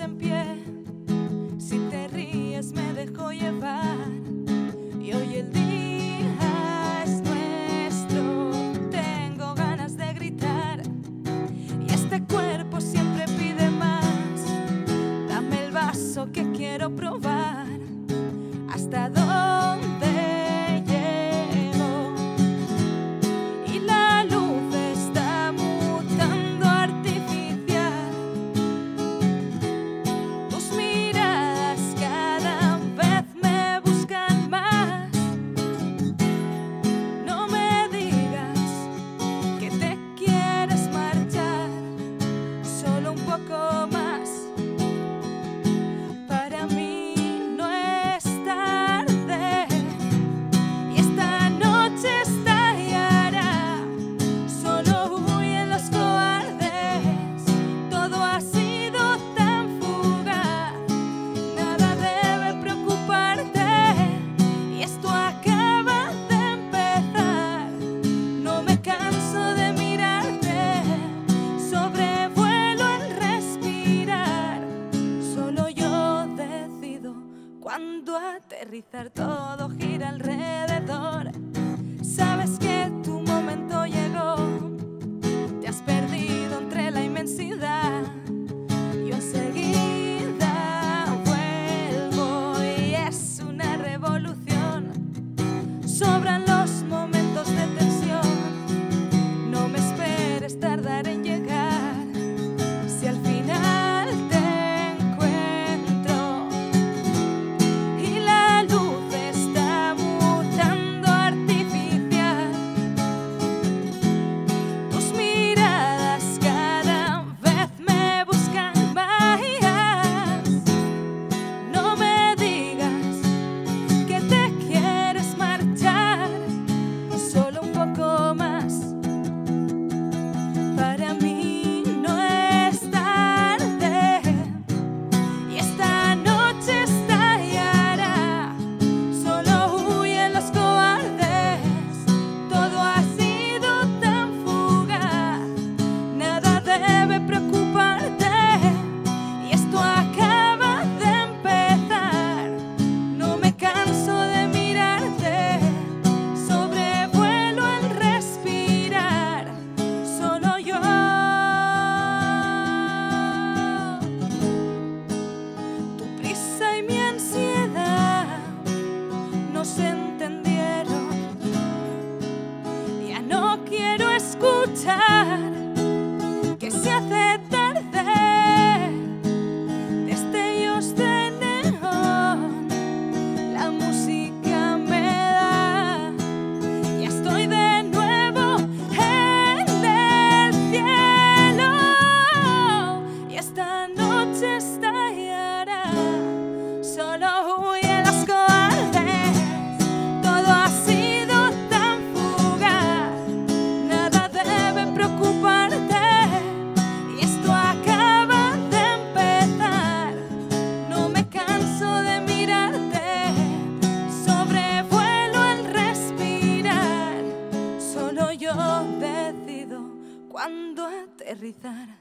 en pie. Si te ríes me dejo llevar. Y hoy el día es nuestro. Tengo ganas de gritar. Y este cuerpo siempre pide más. Dame el vaso que quiero probar. aterrizar, todo gira alrededor. Sabes good time. cuando aterrizara